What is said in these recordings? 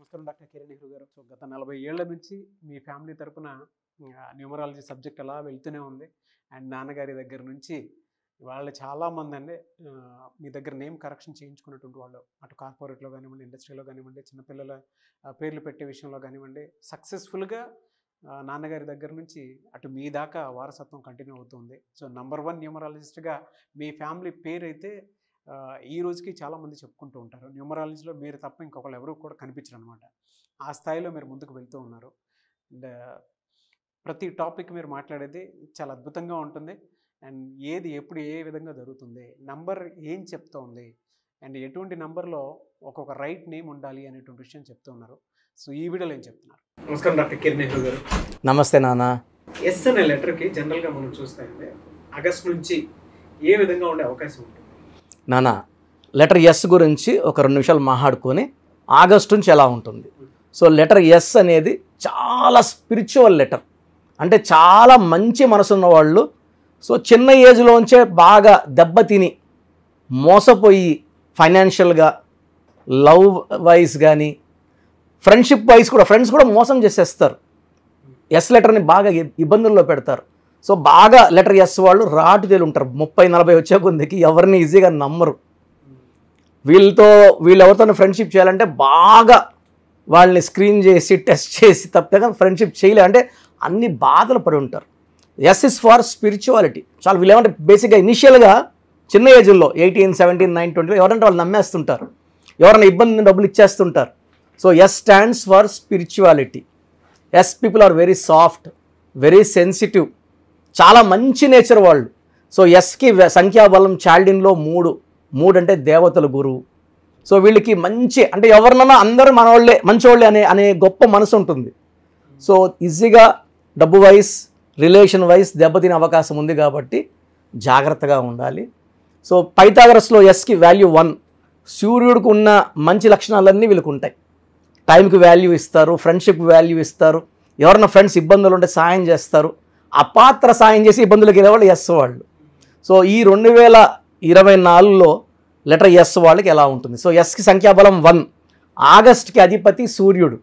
నమస్కారం డాక్టర్ కిరణ్ నెహ్రూ గారు. సో గత నలభై ఏళ్ళ నుంచి మీ ఫ్యామిలీ తరపున న్యూమరాలజీ సబ్జెక్ట్ అలా వెళ్తూనే ఉంది. అండ్ నాన్నగారి దగ్గర నుంచి వాళ్ళు చాలామంది అండి మీ దగ్గర నేమ్ కరెక్షన్ చేయించుకున్నటువంటి వాళ్ళు. అటు కార్పొరేట్లో కానివ్వండి ఇండస్ట్రీలో కానివ్వండి చిన్నపిల్లల పేర్లు పెట్టే విషయంలో కానివ్వండి సక్సెస్ఫుల్గా నాన్నగారి దగ్గర నుంచి అటు మీ దాకా వారసత్వం కంటిన్యూ అవుతుంది సో నంబర్ వన్ న్యూమరాలజిస్ట్గా మీ ఫ్యామిలీ పేరు అయితే ఈ రోజుకి చాలామంది చెప్పుకుంటూ ఉంటారు. న్యూమరాలజీలో మీరు తప్ప ఇంకొకరు ఎవరు కూడా కనిపించరు అనమాట ఆ స్థాయిలో మీరు ముందుకు వెళ్తూ ఉన్నారు. అండ్ ప్రతి టాపిక్ మీరు మాట్లాడేది చాలా అద్భుతంగా ఉంటుంది. అండ్ ఏది ఎప్పుడు ఏ విధంగా జరుగుతుంది నంబర్ ఏం చెప్తోంది అండ్ ఎటువంటి నంబర్లో ఒక్కొక్క రైట్ నేమ్ ఉండాలి అనేటువంటి విషయం చెప్తూ ఉన్నారు. సో ఈ వీడియోలో ఏం చెప్తున్నారు? నమస్కారం డాక్టర్ కిరణ్ నెహ్రూ గారు. నమస్తే నాన్న. ఎస్ అనే లెటర్కి జనరల్గా మనం చూస్తాయంటే ఆగస్ట్ నుంచి ఏ విధంగా ఉండే అవకాశం ఉంటుంది? నానా లెటర్ ఎస్ గురించి ఒక రెండు నిమిషాలు మాట్లాడుకొని ఆగస్టు నుంచి ఎలా ఉంటుంది? సో లెటర్ ఎస్ అనేది చాలా స్పిరిచువల్ లెటర్. అంటే చాలా మంచి మనసున్న వాళ్ళు సో చిన్న ఏజ్లోంచే బాగా దెబ్బతిని మోసపోయి ఫైనాన్షియల్గా లవ్ వైజ్ కానీ ఫ్రెండ్షిప్ వైజ్ కూడా ఫ్రెండ్స్ కూడా మోసం చేసేస్తారు. ఎస్ లెటర్ని బాగా ఇబ్బందుల్లో పెడతారు. సో బాగా లెటర్ ఎస్ వాళ్ళు రాటు ఉంటారు. ముప్పై నలభై వచ్చే కొందికి ఎవరిని ఈజీగా నమ్మరు. వీళ్ళతో వీళ్ళు ఎవరితోనే ఫ్రెండ్షిప్ చేయాలంటే బాగా వాళ్ళని స్క్రీన్ చేసి టెస్ట్ చేసి తప్పగా ఫ్రెండ్షిప్ చేయలే. అంటే అన్ని బాధలు పడి ఉంటారు. ఎస్ ఇస్ ఫార్ స్పిరిచువాలిటీ చాలా వీళ్ళు ఏమంటే బేసిక్గా ఇనిషియల్గా చిన్న ఏజ్లో ఎయిటీన్ సెవెంటీన్ నైన్ ట్వంటీ ఎవరంటే వాళ్ళు నమ్మేస్తుంటారు. ఎవరైనా ఇబ్బంది డబ్బులు ఇచ్చేస్తుంటారు. So S stands for spirituality S people are very soft very sensitive చాలా మంచి నేచర్ వాళ్ళు. సో ఎస్కి సంఖ్యాబలం చాల్డిన్లో మూడు. మూడు అంటే దేవతల గురువు. సో వీళ్ళకి మంచి అంటే ఎవరినన్నా అందరూ మనవాళ్ళే మంచివాళ్ళే అనే అనే గొప్ప మనసు ఉంటుంది. సో ఈజీగా డబ్బు వైస్ రిలేషన్ వైస్ దెబ్బతినే అవకాశం ఉంది కాబట్టి జాగ్రత్తగా ఉండాలి. సో పైథాగరస్లో ఎస్కి వాల్యూ వన్. సూర్యుడికి ఉన్న మంచి లక్షణాలన్నీ వీళ్ళకు ఉంటాయి. టైంకి వాల్యూ ఇస్తారు ఫ్రెండ్షిప్ వాల్యూ ఇస్తారు. ఎవరైనా ఫ్రెండ్స్ ఇబ్బందులు ఉంటే సాయం చేస్తారు. అపాత్ర సాయం చేసి ఇబ్బందులకు వెళ్ళే ఎస్ వాళ్ళు. సో ఈ రెండు వేల ఇరవై నాలుగులో లెటర్ ఎస్ వాళ్ళకి ఎలా ఉంటుంది? సో ఎస్కి సంఖ్యాబలం వన్ ఆగస్ట్కి అధిపతి సూర్యుడు.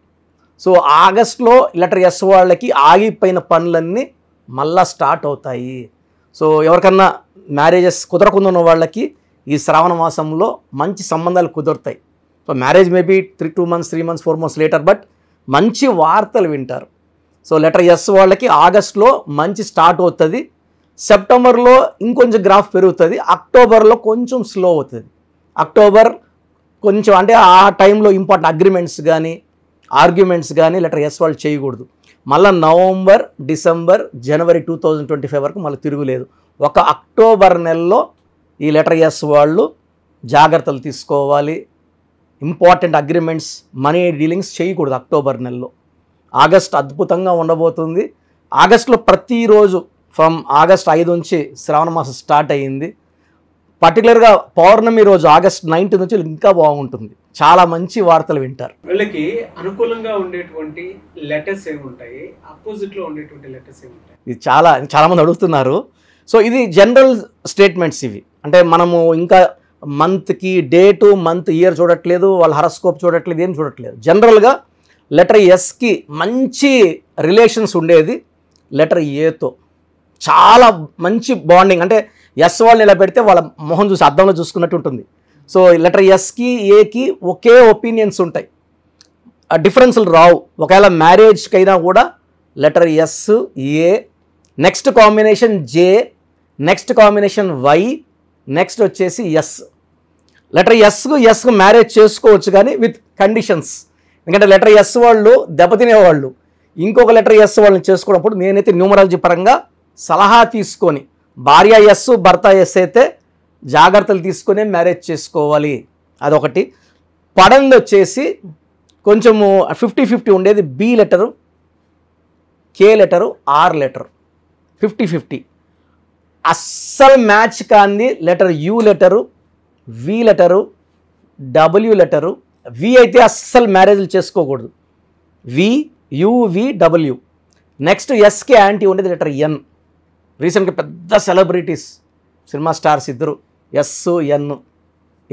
సో ఆగస్ట్లో లెటర్ ఎస్ వాళ్ళకి ఆగిపోయిన పనులన్నీ మళ్ళా స్టార్ట్ అవుతాయి. సో ఎవరికన్నా మ్యారేజెస్ కుదరకుండా ఉన్న వాళ్ళకి ఈ శ్రావణ మాసంలో మంచి సంబంధాలు కుదురుతాయి. So marriage maybe three two months three months four months later but మంచి వార్తలు వింటారు. సో లెటర్ ఎస్ వాళ్ళకి ఆగస్ట్లో మంచి స్టార్ట్ అవుతుంది. సెప్టెంబర్లో ఇంకొంచెం గ్రాఫ్ పెరుగుతుంది. అక్టోబర్లో కొంచెం స్లో అవుతుంది. అక్టోబర్ కొంచెం అంటే ఆ టైంలో ఇంపార్టెంట్ అగ్రిమెంట్స్ కానీ ఆర్గ్యుమెంట్స్ కానీ లెటర్ ఎస్ వాళ్ళు చేయకూడదు. మళ్ళీ నవంబర్ డిసెంబర్ జనవరి టూ థౌజండ్ ట్వంటీ ఫైవ్ వరకు మళ్ళీ తిరుగులేదు. ఒక అక్టోబర్ నెలలో ఈ లెటర్ ఎస్ వాళ్ళు జాగ్రత్తలు తీసుకోవాలి. ఇంపార్టెంట్ అగ్రిమెంట్స్ మనీ డీలింగ్స్ చేయకూడదు అక్టోబర్ నెలలో. ఆగస్ట్ అద్భుతంగా ఉండబోతుంది. ఆగస్ట్లో ప్రతిరోజు ఫ్రమ్ ఆగస్ట్ ఐదు నుంచి శ్రావణ మాసం స్టార్ట్ అయ్యింది. పర్టికులర్గా పౌర్ణమి రోజు ఆగస్ట్ నైన్త్ నుంచి ఇంకా బాగుంటుంది. చాలా మంచి వార్తలు వింటారు. వీళ్ళకి అనుకూలంగా ఉండేటువంటి లెటర్స్ ఏముంటాయి అపోజిట్లో ఉండేటువంటి లెటర్స్ ఏముంటాయి ఇది చాలా చాలామంది అడుగుతున్నారు. సో ఇది జనరల్ స్టేట్మెంట్స్ ఇవి. అంటే మనము ఇంకా మంత్కి డేటు మంత్ ఇయర్ చూడట్లేదు. వాళ్ళ హరస్కోప్ చూడట్లేదు ఏం చూడట్లేదు. జనరల్గా లెటర్ ఎస్కి మంచి రిలేషన్స్ ఉండేది లెటర్ ఏతో చాలా మంచి బాండింగ్ అంటే ఎస్ వాళ్ళని ఇలా పెడితే వాళ్ళ మొహం చూసి అర్థంలో చూసుకున్నట్టు ఉంటుంది. సో లెటర్ ఎస్కి ఏకి ఒకే ఒపీనియన్స్ ఉంటాయి. ఆ డిఫరెన్స్లు రావు. ఒకవేళ మ్యారేజ్కి అయినా కూడా letter S A next combination J next combination Y next వచ్చేసి ఎస్ లెటర్ ఎస్కు ఎస్కు మ్యారేజ్ చేసుకోవచ్చు కానీ విత్ కండిషన్స్ ఎందుకంటే లెటర్ ఎస్ వాళ్ళు దెబ్బతినేవాళ్ళు. ఇంకొక లెటర్ ఎస్ వాళ్ళని చేసుకున్నప్పుడు నేనైతే న్యూమరాలజీ పరంగా సలహా తీసుకొని భార్య ఎస్ భర్త ఎస్ అయితే జాగ్రత్తలు తీసుకొని మ్యారేజ్ చేసుకోవాలి. అదొకటి. పడంలో వచ్చేసి కొంచెము ఫిఫ్టీ ఫిఫ్టీ ఉండేది B letter K letter R letter. Fifty fifty. అస్సలు match కాంది letter U letter V letter W letter V అయితే అస్సలు మ్యారేజ్లు చేసుకోకూడదు. V U V W next S K anti ఉండేది లెటర్ ఎన్ రీసెంట్గా పెద్ద సెలబ్రిటీస్ సినిమా స్టార్స్ ఇద్దరు. ఎస్ ఎన్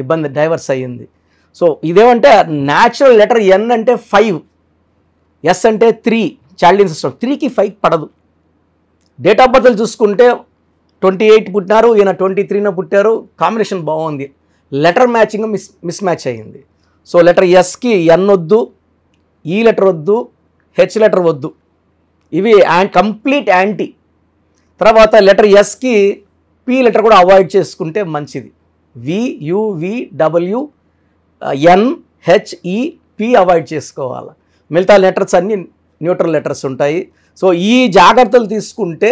ఇబ్బంది డైవర్స్ అయ్యింది. సో ఇదేమంటే న్యాచురల్ లెటర్ ఎన్ అంటే ఫైవ్ ఎస్ అంటే త్రీ చాల్డిన్ సిస్టమ్ త్రీకి ఫైవ్ పడదు. డేట్ ఆఫ్ బర్త్లు చూసుకుంటే ట్వంటీ ఎయిట్ పుట్టినారు ఈయన ట్వంటీ త్రీన పుట్టారు. కాంబినేషన్ బాగుంది. Letter matching miss miss match అయ్యింది. సో లెటర్ ఎస్కి ఎన్ వద్దు ఈ లెటర్ వద్దు హెచ్ లెటర్ వద్దు. ఇవి కంప్లీట్ యాంటీ తర్వాత లెటర్ ఎస్కి పి లెటర్ కూడా అవాయిడ్ చేసుకుంటే మంచిది. V W N H E P avoid చేసుకోవాలి. మిగతా లెటర్స్ అన్నీ న్యూట్రల్ లెటర్స్ ఉంటాయి. సో ఈ జాగ్రత్తలు తీసుకుంటే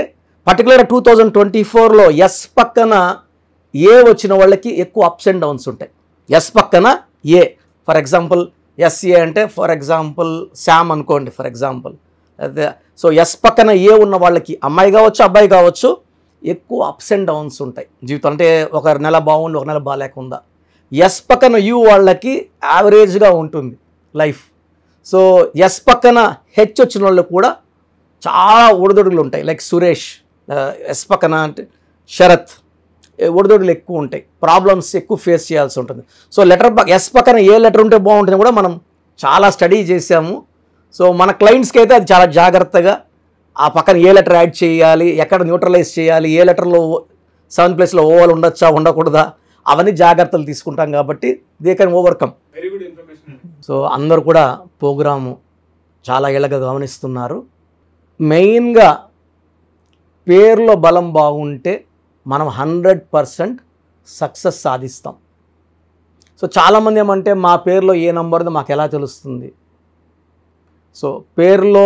పర్టికులర్ టూ థౌజండ్ ట్వంటీ ఫోర్లో ఎస్ పక్కన ఏ వచ్చిన వాళ్ళకి ఎక్కువ అప్స్ అండ్ డౌన్స్ ఉంటాయి. ఎస్ పక్కన A for example S A అంటే ఫర్ ఎగ్జాంపుల్ శామ్ అనుకోండి ఫర్ ఎగ్జాంపుల్. అదే సో ఎస్ పక్కన ఏ ఉన్న వాళ్ళకి అమ్మాయి కావచ్చు అబ్బాయి కావచ్చు ఎక్కువ అప్స్ అండ్ డౌన్స్ ఉంటాయి. జీవితం అంటే ఒక నెల బాగుండి ఒక నెల బాగాలేకుండా. ఎస్ పక్కన యూ వాళ్ళకి యావరేజ్గా ఉంటుంది లైఫ్ సో ఎస్ పక్కన హెచ్ వచ్చిన వాళ్ళు కూడా చాలా ఒడిదొడుగులు ఉంటాయి. లైక్ సురేష్ ఎస్ పక్కన అంటే శరత్ ఏ ఒడిదొడుగులు ఎక్కువ ఉంటాయి. ప్రాబ్లమ్స్ ఎక్కువ ఫేస్ చేయాల్సి ఉంటుంది. సో లెటర్ ఎస్ పక్కన ఏ లెటర్ ఉంటే బాగుంటుంది కూడా మనం చాలా స్టడీ చేసాము సో మన క్లయింట్స్కి అయితే అది చాలా జాగ్రత్తగా ఆ పక్కన ఏ లెటర్ యాడ్ చేయాలి ఎక్కడ న్యూట్రలైజ్ చేయాలి ఏ లెటర్లో సెవెంత్ ప్లేస్లో ఓవల్ ఉండొచ్చా ఉండకూడదా అవన్నీ జాగ్రత్తలు తీసుకుంటాం కాబట్టి they can overcome very good information so అందరు కూడా ప్రోగ్రాము చాలా ఏళ్ళగా గమనిస్తున్నారు. మెయిన్గా పేర్లో బలం బాగుంటే మనం హండ్రెడ్ పర్సెంట్ సక్సెస్ సాధిస్తాం. సో చాలామంది ఏమంటే మా పేరులో ఏ నంబర్ది మాకు ఎలా తెలుస్తుంది? సో పేరులో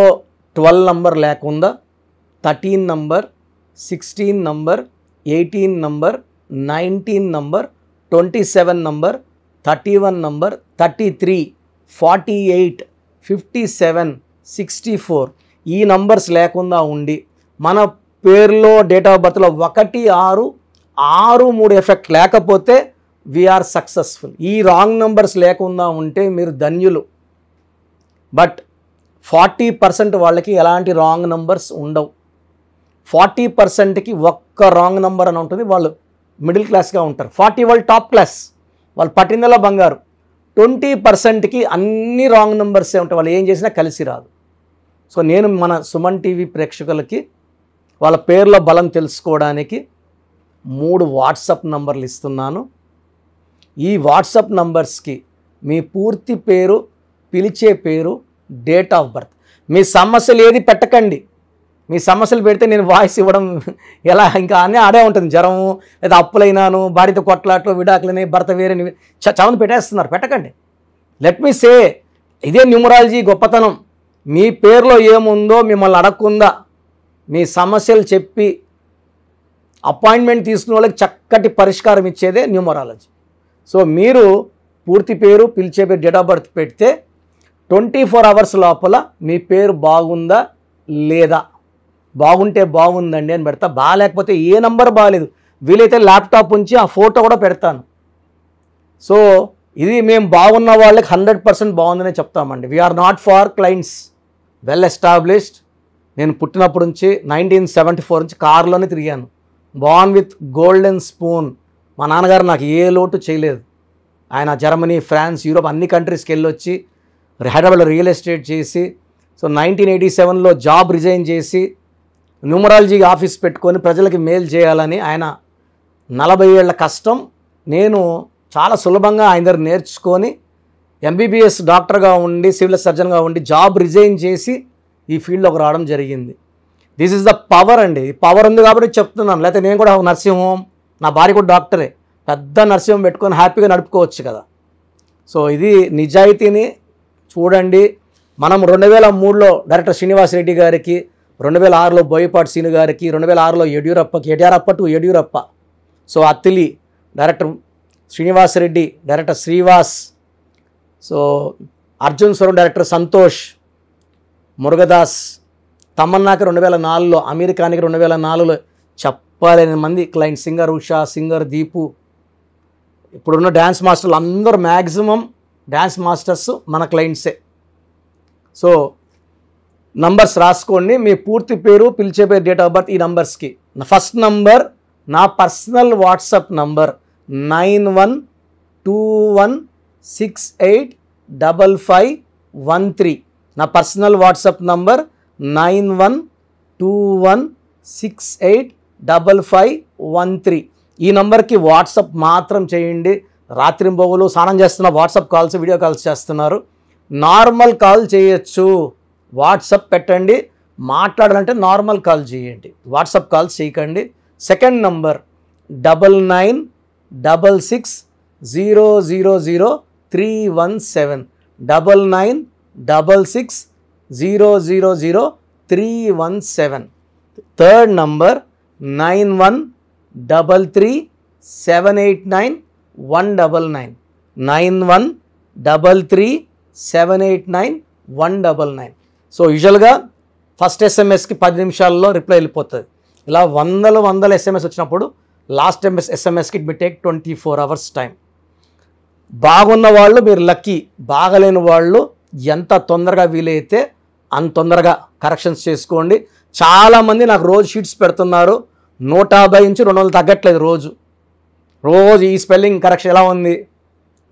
ట్వెల్వ్ నంబర్ లేకుండా thirteen number sixteen number eighteen number nineteen number twenty seven number thirty one number thirty three forty eight fifty seven sixty four ఈ నంబర్స్ లేకుండా ఉండి మన పేర్లో డేట్ ఆఫ్ బర్త్లో ఒకటి ఆరు ఆరు మూడు ఎఫెక్ట్ లేకపోతే వీఆర్ సక్సెస్ఫుల్ ఈ రాంగ్ నంబర్స్ లేకుండా ఉంటే మీరు ధన్యులు. బట్ ఫార్టీ పర్సెంట్ వాళ్ళకి ఎలాంటి రాంగ్ నంబర్స్ ఉండవు. ఫార్టీ పర్సెంట్కి ఒక్క రాంగ్ నంబర్ అని ఉంటుంది వాళ్ళు మిడిల్ క్లాస్గా ఉంటారు. ఫార్టీ వాళ్ళు టాప్ క్లాస్ వాళ్ళు పట్టిందల బంగారు. ట్వంటీ పర్సెంట్కి అన్ని రాంగ్ నెంబర్సే ఉంటాయి వాళ్ళు ఏం చేసినా కలిసి రాదు. సో నేను మన సుమన్ టీవీ ప్రేక్షకులకి వాళ్ళ పేర్ల బలం తెలుసుకోవడానికి మూడు వాట్సాప్ నంబర్లు ఇస్తున్నాను. ఈ వాట్సాప్ నంబర్స్కి మీ పూర్తి పేరు పిలిచే పేరు డేట్ ఆఫ్ బర్త్. మీ సమస్యలు ఏది పెట్టకండి. మీ సమస్యలు పెడితే నేను వాయిస్ ఇవ్వడం ఎలా? ఇంకా అన్నీ ఆడే ఉంటుంది. జ్వరము లేదా అప్పులైనాను భార్యతో కొట్లాట్లు విడాకులని భర్త వేరేని చ- పెట్టేస్తున్నారు. పెట్టకండి. లెట్ మీ సే ఇదే న్యూమరాలజీ గొప్పతనం. మీ పేరులో ఏముందో మిమ్మల్ని అడగకుండా మీ సమస్యలు చెప్పి అపాయింట్మెంట్ తీసుకున్న వాళ్ళకి చక్కటి పరిష్కారం ఇచ్చేదే న్యూమరాలజీ. సో మీరు పూర్తి పేరు పిలిచే పేరు డేట్ ఆఫ్ బర్త్ పెడితే ట్వంటీ ఫోర్ అవర్స్ లోపల మీ పేరు బాగుందా లేదా? బాగుంటే బాగుందండి అని పెడతా. బాగాలేకపోతే ఏ నంబర్ బాగాలేదు. వీలైతే ల్యాప్టాప్ ఉంచి ఆ ఫోటో కూడా పెడతాను. సో ఇది మేము బాగున్న వాళ్ళకి హండ్రెడ్ పర్సెంట్ బాగుందనే చెప్తామండి. We are not for clients well established నేను పుట్టినప్పటి నుంచి నైన్టీన్ సెవెంటీ ఫోర్ నుంచి కారులోనే తిరిగాను. బాన్ విత్ గోల్డెన్ స్పూన్ మా నాన్నగారు నాకు ఏ లోటు చేయలేదు. ఆయన జర్మనీ ఫ్రాన్స్ యూరోప్ అన్ని కంట్రీస్కి వెళ్ళొచ్చి హైదరాబాద్లో రియల్ ఎస్టేట్ చేసి సో నైన్టీన్ ఎయిటీ సెవెన్లో జాబ్ రిజైన్ చేసి న్యూమరాలజీ ఆఫీస్ పెట్టుకొని ప్రజలకి మేలు చేయాలని ఆయన నలభై ఏళ్ళ కష్టం నేను చాలా సులభంగా ఆయన దగ్గర నేర్చుకొని ఎంబీబీఎస్ డాక్టర్గా ఉండి సివిల్ సర్జన్గా ఉండి జాబ్ రిజైన్ చేసి ఈ ఫీల్డ్లోకి రావడం జరిగింది. దిస్ ఇస్ ద పవర్ అండి. పవర్ ఉంది కాబట్టి చెప్తున్నాను. లేకపోతే నేను కూడా నర్సింహం నా భార్య కూడా డాక్టరే. పెద్ద నర్సింహం పెట్టుకొని హ్యాపీగా నడుపుకోవచ్చు కదా. సో ఇది నిజాయితీని చూడండి. మనం రెండు వేల మూడులో డైరెక్టర్ శ్రీనివాస్ రెడ్డి గారికి రెండు వేల ఆరులో బోయపాటి సీను గారికి రెండు వేల ఆరులో యడ్యూరప్పకి Yediyurappa to Yediyurappa. So Attili director Srinivas Reddy director Srivas. So Arjun Suravaram director Santosh. Murugadoss తమన్నాకి రెండు వేల నాలుగులో అమెరికానికి రెండు వేల నాలుగులో చెప్పలేని మంది client singer Usha singer Deepu. ఇప్పుడున్న డ్యాన్స్ మాస్టర్లు అందరూ మ్యాక్సిమం డ్యాన్స్ మాస్టర్స్ మన క్లయింట్సే. సో నంబర్స్ రాసుకోండి. మీ పూర్తి పేరు పిలిచే పేరు డేట్ ఆఫ్ బర్త్ ఈ నంబర్స్కి. నా ఫస్ట్ నంబర్ నా personal WhatsApp number nine one two one six eight double five one three. నా personal WhatsApp number nine one two one six eight double five one three. ఈ నంబర్కి WhatsApp మాత్రం చేయండి. రాత్రింబోగులు స్నానం చేస్తున్న వాట్సాప్ కాల్స్ వీడియో కాల్స్ చేస్తున్నారు. Normal call చేయొచ్చు. వాట్సాప్ పెట్టండి. మాట్లాడాలంటే నార్మల్ కాల్ చేయండి. వాట్సాప్ కాల్స్ చేయకండి. Second number double nine double six zero zero zero three one seven. Double nine double six zero zero zero three one seven. Third number nine one double three seven eight nine one double nine. Nine one double three seven eight nine one double nine. So యూజువల్గా first ఎస్ఎంఎస్కి పది నిమిషాల్లో reply వెళ్ళిపోతుంది. ఇలా వందల వందల SMS వచ్చినప్పుడు last MS ఎస్ఎంఎస్కి మీ take twenty four hours time. బాగున్న వాళ్ళు మీరు లక్కీ బాగలేని వాళ్ళు ఎంత తొందరగా వీలైతే అంత తొందరగా కరెక్షన్స్ చేసుకోండి. చాలామంది నాకు రోజు షీట్స్ పెడుతున్నారు. నూట యాభై నుంచి రెండు వందలు తగ్గట్లేదు రోజు. రోజు ఈ స్పెల్లింగ్ కరెక్షన్ ఎలా ఉంది?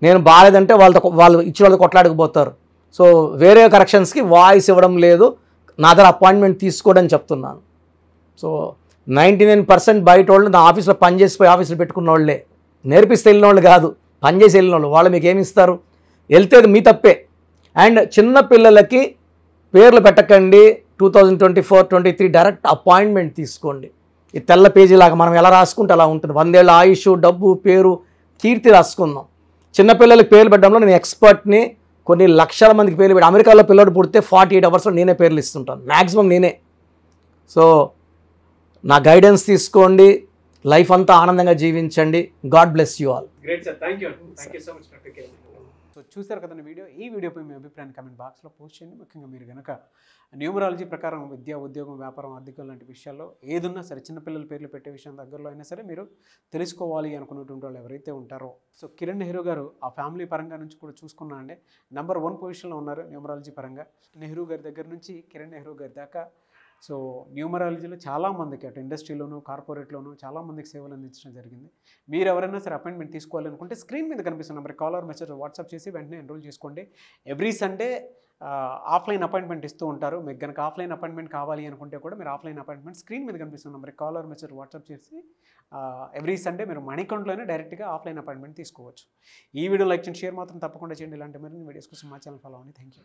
నేను బాగాలేదంటే వాళ్ళతో వాళ్ళు ఇచ్చిన వాళ్ళు కొట్లాడకపోతారు. సో వేరే కరెక్షన్స్కి వాయిస్ ఇవ్వడం లేదు. నా దగ్గర అపాయింట్మెంట్ తీసుకోవడం చెప్తున్నాను. సో నైంటీ నైన్ పర్సెంట్ బయట వాళ్ళు నా ఆఫీస్లో పనిచేసిపోయి ఆఫీసులో పెట్టుకున్న వాళ్ళే. నేర్పిస్తే వెళ్ళిన వాళ్ళు కాదు. పనిచేసి వెళ్ళిన వాళ్ళు వాళ్ళు మీకు ఏమి ఇస్తారు? వెళ్తే మీ తప్పే. అండ్ చిన్న పిల్లలకి పేర్లు పెట్టకండి. Two thousand twenty four twenty three direct appointment తీసుకోండి. ఈ తెల్ల పేజీ లాగా మనం ఎలా రాసుకుంటే అలా ఉంటుంది. వందేళ్ళ ఆయుష్ డబ్బు పేరు కీర్తి రాసుకుందాం. చిన్నపిల్లలకి పేర్లు పెట్టడంలో నేను ఎక్స్పర్ట్ని కొన్ని లక్షల మందికి పేర్లు పెట్టి అమెరికాలో పిల్లడు పుడితే ఫార్టీ ఎయిట్ అవర్స్లో నేనే పేర్లు ఇస్తుంటాను. మ్యాక్సిమం నేనే. సో నా గైడెన్స్ తీసుకోండి. లైఫ్ అంతా ఆనందంగా జీవించండి. God bless you all great sir thank you thank you so much doctor so చూసారు కదండి వీడియో? ఈ వీడియోపై మీ అభిప్రాయాన్ని కమెంట్ బాక్స్లో పోస్ట్ చేయండి. ముఖ్యంగా మీరు కనుక న్యూమరాలజీ ప్రకారం విద్య ఉద్యోగం వ్యాపారం ఆర్థికం లాంటి విషయాల్లో ఏదున్నా సరే చిన్నపిల్లల పేర్లు పెట్టే విషయం దగ్గరలో అయినా సరే మీరు తెలుసుకోవాలి అనుకున్నటువంటి వాళ్ళు ఎవరైతే ఉంటారో. సో కిరణ్ నెహ్రూ గారు ఆ ఫ్యామిలీ పరంగా నుంచి కూడా చూసుకున్నా అండి. నెంబర్ వన్ పొజిషన్లో ఉన్నారు న్యూమరాలజీ పరంగా. నెహ్రూ గారి దగ్గర నుంచి కిరణ్ నెహ్రూ గారి దాకా సో న్యూమరాలజీలో చాలామందికి అటు ఇండస్ట్రీలోనూ కార్పొరేట్లోనూ చాలామందికి సేవలు అందించడం జరిగింది. మీరు ఎవరైనా సరే అపాయింట్మెంట్ తీసుకోవాలనుకుంటే స్క్రీన్ మీద కనిపిస్తున్న నెంబర్ కాలర్ మెసేజ్ వాట్సాప్ చేసి వెంటనే ఎన్రోల్ చేసుకోండి. ఎవ్రీ సండే ఆఫ్లైన్ అపాయింట్మెంట్ ఇస్తూ ఉంటారు. మీకు కనుక ఆఫ్లైన్ అపాయింట్మెంట్ కావాలి అనుకుంటే కూడా మీరు ఆఫ్లైన్ అపాయింట్మెంట్ స్క్రీన్ మీద కనిపిస్తున్న నెంబర్ కాలర్ మెసేజ్ వాట్సాప్ చేసి ఎవ్రీ సండే మీరు మణికొండలోనే డైరెక్ట్గా ఆఫ్లైన్ అపాయింట్మెంట్ తీసుకోవచ్చు. ఈ వీడియో లైక్ చేయండి షేర్ మాత్రం తప్పకుండా చేయండి. ఇలాంటి మరిన్ని వీడియోస్ కోసం మా ఛానల్ ఫాలో అవ్వండి. Thank you